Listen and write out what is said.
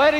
Ladies